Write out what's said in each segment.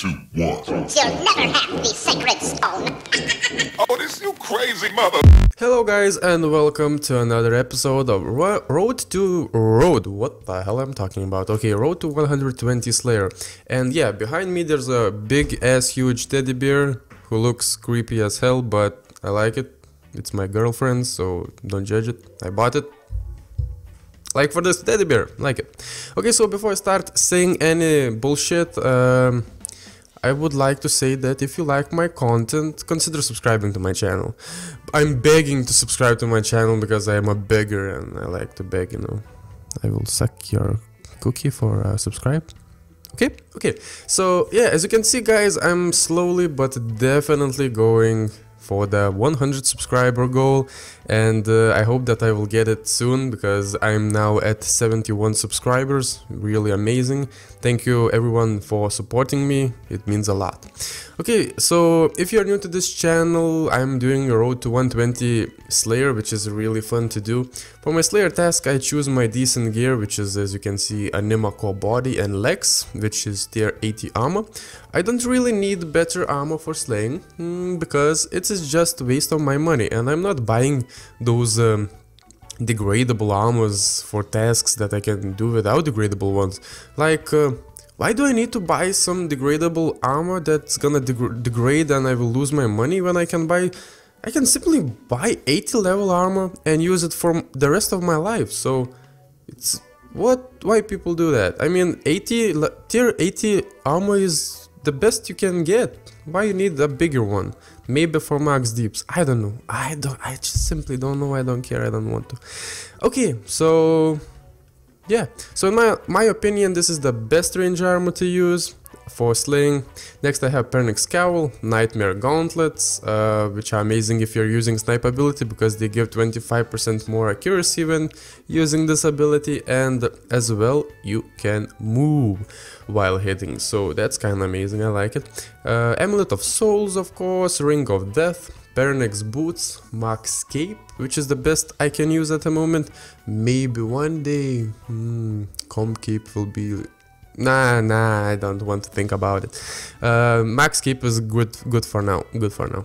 two, one. You'll never have the sacred stone. Oh, this you crazy mother. Hello guys and welcome to another episode of Ro Road to Road. What the hell I'm talking about? Okay, Road to 120 Slayer. And yeah, behind me there's a big ass huge teddy bear who looks creepy as hell, but I like it. It's my girlfriend, so don't judge it. I bought it. Like for this teddy bear, like it. Okay, so before I start saying any bullshit, um, I would like to say that if you like my content, consider subscribing to my channel. I'm begging to subscribe to my channel because I am a beggar and I like to beg, you know. I will suck your cookie for uh, subscribe. Okay, okay. So yeah, as you can see guys, I'm slowly but definitely going for the 100 subscriber goal. And uh, I hope that I will get it soon because I'm now at 71 subscribers. Really amazing. Thank you everyone for supporting me. It means a lot. Okay so if you're new to this channel I'm doing a road to 120 slayer which is really fun to do. For my slayer task I choose my decent gear which is as you can see a Core body and legs which is tier 80 armor. I don't really need better armor for slaying because because it is just waste of my money and I'm not buying those um, degradable armors for tasks that I can do without degradable ones. Like, uh, why do I need to buy some degradable armor that's gonna deg degrade and I will lose my money when I can buy... I can simply buy 80 level armor and use it for the rest of my life, so... It's... What? Why people do that? I mean, 80... Tier 80 armor is the best you can get. Why you need a bigger one? Maybe for max deeps. I don't know. I don't. I just simply don't know. I don't care. I don't want to. Okay, so yeah. So in my my opinion, this is the best range armor to use for slaying. Next I have Pernix Cowl, Nightmare Gauntlets, uh, which are amazing if you're using snipe ability because they give 25% more accuracy when using this ability and as well you can move while hitting, so that's kinda amazing, I like it. Uh, Amulet of Souls of course, Ring of Death, Pernix Boots, Max Cape, which is the best I can use at the moment. Maybe one day, hmm, Comp Cape will be Nah, nah, I don't want to think about it. Uh, max cape is good, good for now. Good for now.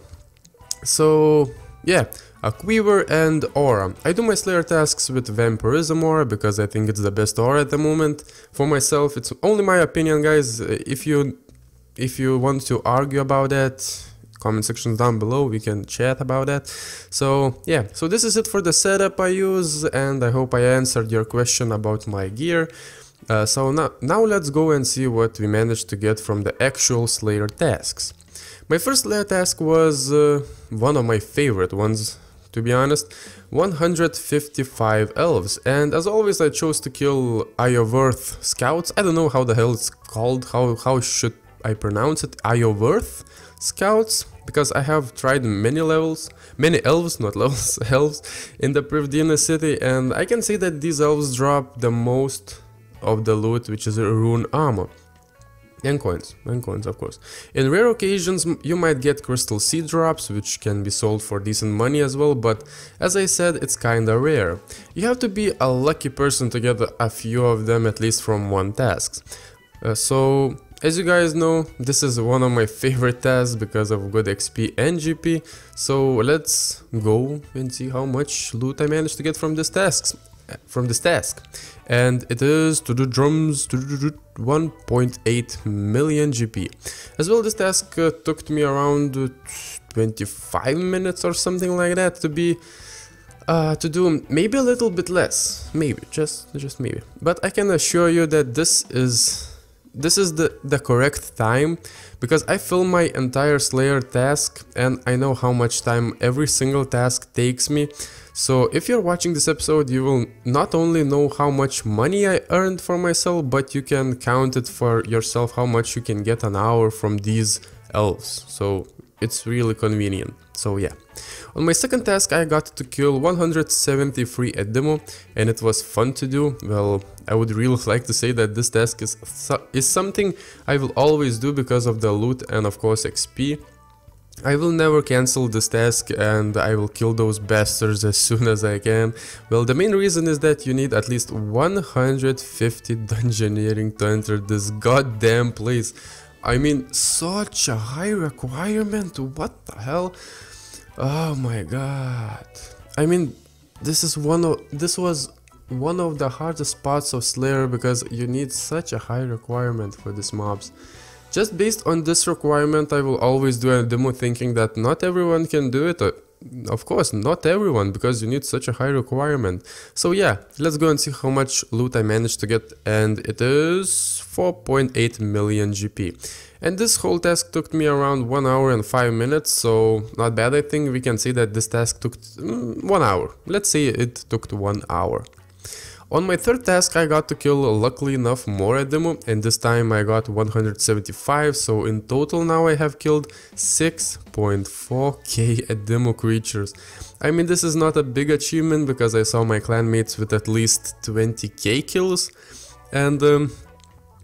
So yeah, a Quiver and Aura. I do my Slayer tasks with Vampirism Aura because I think it's the best aura at the moment. For myself, it's only my opinion, guys. If you if you want to argue about that, comment sections down below we can chat about that so yeah so this is it for the setup i use and i hope i answered your question about my gear uh, so now, now let's go and see what we managed to get from the actual Slayer tasks. My first Slayer task was uh, one of my favorite ones, to be honest, 155 elves, and as always I chose to kill Iorwerth scouts, I don't know how the hell it's called, how, how should I pronounce it, Iorwerth scouts, because I have tried many levels, many elves, not levels, elves, in the Prifddinas city, and I can say that these elves drop the most of the loot, which is a rune armor. And coins, and coins of course. In rare occasions you might get crystal seed drops, which can be sold for decent money as well, but as I said, it's kinda rare. You have to be a lucky person to get a few of them at least from one task. Uh, so, as you guys know, this is one of my favorite tasks because of good XP and GP, so let's go and see how much loot I managed to get from this tasks from this task and it is to the drums to 1.8 million GP. As well this task uh, took me around uh, 25 minutes or something like that to be uh, to do maybe a little bit less, maybe, just just maybe. But I can assure you that this is this is the, the correct time because I film my entire Slayer task and I know how much time every single task takes me so if you're watching this episode, you will not only know how much money I earned for myself, but you can count it for yourself how much you can get an hour from these elves. So it's really convenient. So yeah. On my second task I got to kill 173 Edimmu and it was fun to do. Well, I would really like to say that this task is, is something I will always do because of the loot and of course XP. I will never cancel this task and I will kill those bastards as soon as I can. Well, the main reason is that you need at least 150 dungeoneering to enter this goddamn place. I mean, such a high requirement. What the hell? Oh my god. I mean, this is one of this was one of the hardest parts of Slayer because you need such a high requirement for these mobs. Just based on this requirement, I will always do Edimmu thinking that not everyone can do it. Of course, not everyone, because you need such a high requirement. So yeah, let's go and see how much loot I managed to get, and it is 4.8 million GP. And this whole task took me around 1 hour and 5 minutes, so not bad I think. We can see that this task took mm, 1 hour. Let's say it took 1 hour. On my third task I got to kill luckily enough more Edimmu and this time I got 175 so in total now I have killed 6.4k Edimmu creatures. I mean this is not a big achievement because I saw my clanmates with at least 20k kills and um,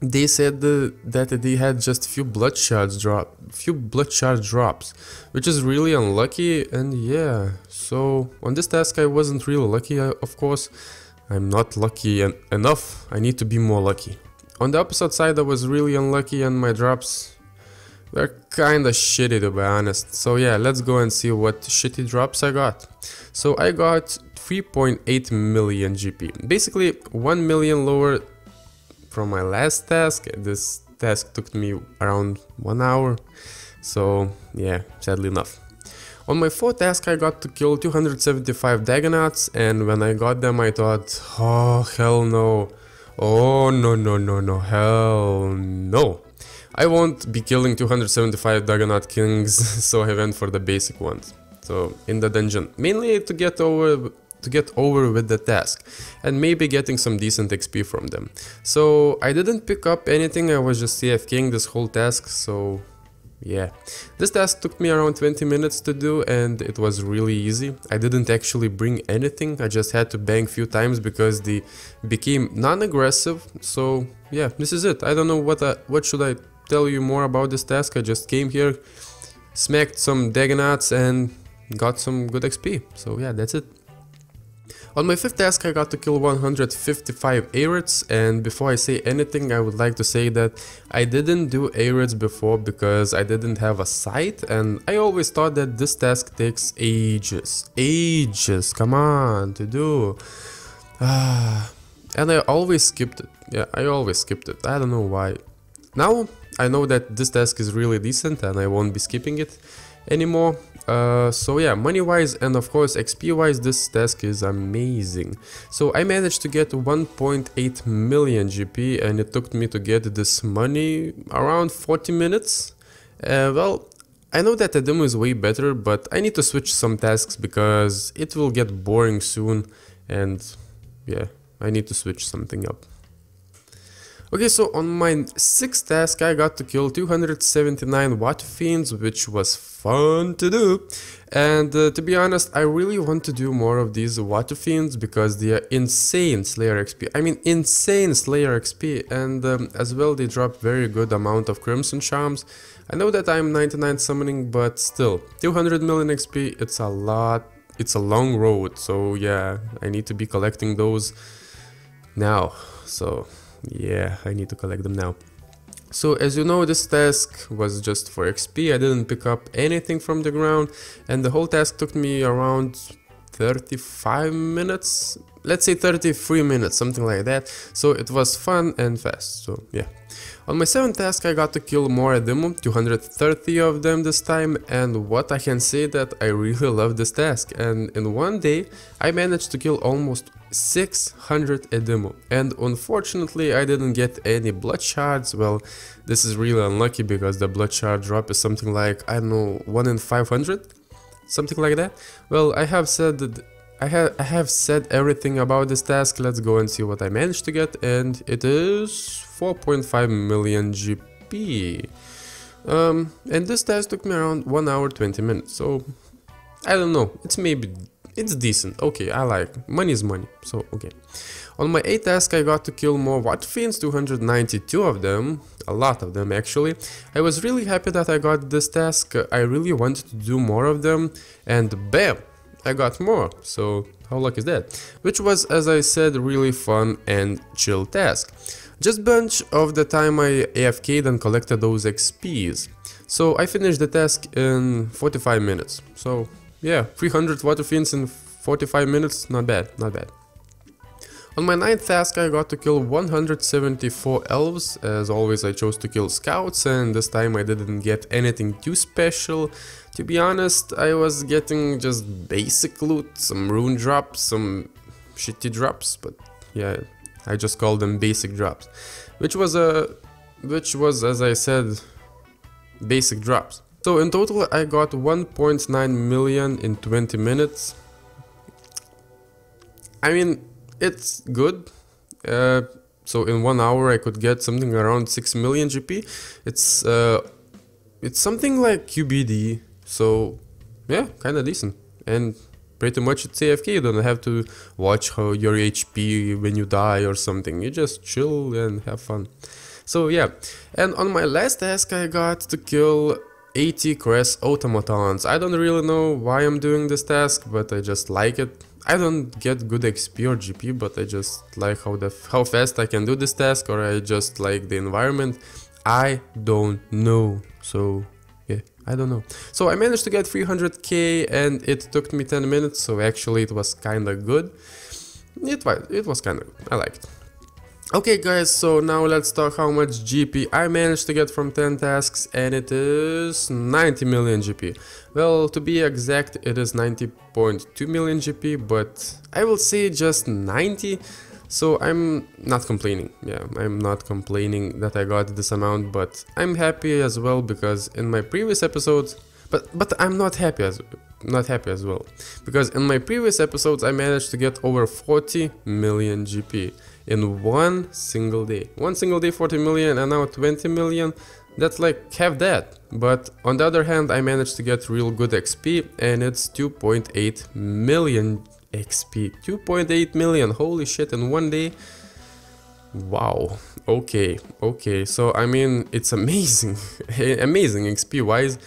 they said uh, that they had just a few blood shards drop few blood shard drops which is really unlucky and yeah so on this task I wasn't really lucky uh, of course I'm not lucky en enough, I need to be more lucky. On the opposite side I was really unlucky and my drops were kinda shitty to be honest. So yeah, let's go and see what shitty drops I got. So I got 3.8 million GP, basically 1 million lower from my last task. This task took me around 1 hour, so yeah, sadly enough. On my fourth task I got to kill 275 Dagannoths and when I got them I thought, oh hell no, oh no no no no, hell no. I won't be killing 275 Dagannoth Kings, so I went for the basic ones. So in the dungeon, mainly to get over to get over with the task and maybe getting some decent XP from them. So I didn't pick up anything, I was just AFKing this whole task, so yeah, this task took me around 20 minutes to do and it was really easy. I didn't actually bring anything, I just had to bang a few times because they became non-aggressive. So yeah, this is it. I don't know what I, what should I tell you more about this task. I just came here, smacked some Dagannoths and got some good XP. So yeah, that's it. On my fifth task I got to kill 155 Airuts and before I say anything I would like to say that I didn't do Airuts before because I didn't have a sight and I always thought that this task takes ages, ages, come on, to do. And I always skipped it, yeah, I always skipped it, I don't know why. Now I know that this task is really decent and I won't be skipping it anymore uh, so yeah, money wise and of course XP wise this task is amazing. So I managed to get 1.8 million GP and it took me to get this money around 40 minutes. Uh, well, I know that the demo is way better, but I need to switch some tasks because it will get boring soon and yeah, I need to switch something up. Okay, so on my sixth task I got to kill 279 Water Fiends, which was fun to do. And uh, to be honest, I really want to do more of these Water Fiends because they are insane Slayer XP. I mean, insane Slayer XP. And um, as well, they drop very good amount of Crimson Charms. I know that I'm 99 summoning, but still, 200 million XP, it's a lot. It's a long road, so yeah, I need to be collecting those now. So yeah, I need to collect them now. So as you know, this task was just for XP, I didn't pick up anything from the ground and the whole task took me around 35 minutes, let's say 33 minutes, something like that. So it was fun and fast, so yeah. On my 7th task I got to kill more Edimmu, 230 of them this time and what I can say that I really love this task and in one day I managed to kill almost 600 Edimmu and unfortunately I didn't get any blood shards, well this is really unlucky because the blood shard drop is something like, I don't know, 1 in 500? Something like that? Well I have said that I have, I have said everything about this task, let's go and see what I managed to get and it is 4.5 million GP. Um, and this task took me around 1 hour 20 minutes, so I don't know, it's maybe, it's decent, okay, I like, money is money, so okay. On my 8th task I got to kill more Water Fiends, 292 of them, a lot of them actually. I was really happy that I got this task, I really wanted to do more of them, and BAM! I got more, so how lucky is that? Which was, as I said, really fun and chill task. Just bunch of the time I AFK'd and collected those XPs. So I finished the task in 45 minutes. So yeah, 300 water fiends in 45 minutes, not bad, not bad. On my ninth task I got to kill 174 elves, as always I chose to kill scouts and this time I didn't get anything too special. To be honest, I was getting just basic loot, some rune drops, some shitty drops, but yeah, I just call them basic drops. Which was a which was as I said basic drops. So in total I got 1.9 million in 20 minutes. I mean it's good. Uh, so in one hour I could get something around 6 million GP. It's uh, it's something like QBD. So yeah, kind of decent. And pretty much it's AFK. You don't have to watch how your HP when you die or something. You just chill and have fun. So yeah, and on my last task I got to kill 80 Crest automatons. I don't really know why I'm doing this task, but I just like it. I don't get good XP or GP, but I just like how the how fast I can do this task, or I just like the environment. I don't know. So yeah, I don't know. So I managed to get 300k, and it took me 10 minutes. So actually, it was kind of good. It was it was kind of. I liked. Okay guys, so now let's talk how much GP I managed to get from 10 tasks and it is 90 million GP. Well, to be exact, it is 90.2 million GP, but I will say just 90, so I'm not complaining. Yeah, I'm not complaining that I got this amount, but I'm happy as well because in my previous episodes, but but I'm not happy as not happy as well because in my previous episodes I managed to get over 40 million GP in one single day. One single day 40 million and now 20 million. That's like half that. But on the other hand, I managed to get real good XP and it's 2.8 million XP. 2.8 million, holy shit, in one day. Wow, okay, okay, so I mean, it's amazing, amazing XP wise,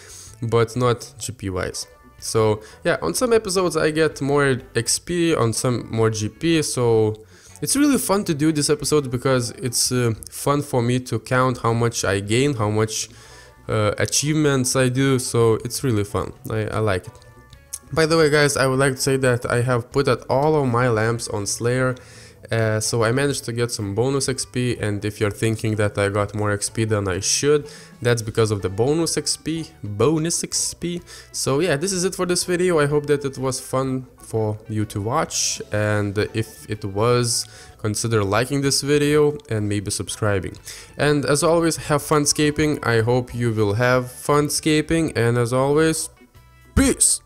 but not GP wise. So yeah, on some episodes I get more XP, on some more GP, so it's really fun to do this episode because it's uh, fun for me to count how much I gain, how much uh, achievements I do, so it's really fun. I, I like it. By the way guys, I would like to say that I have put out all of my lamps on Slayer uh, so I managed to get some bonus XP and if you're thinking that I got more XP than I should, that's because of the bonus XP, bonus XP. So yeah, this is it for this video. I hope that it was fun for you to watch and if it was, consider liking this video and maybe subscribing. And as always, have fun scaping. I hope you will have fun scaping and as always, peace!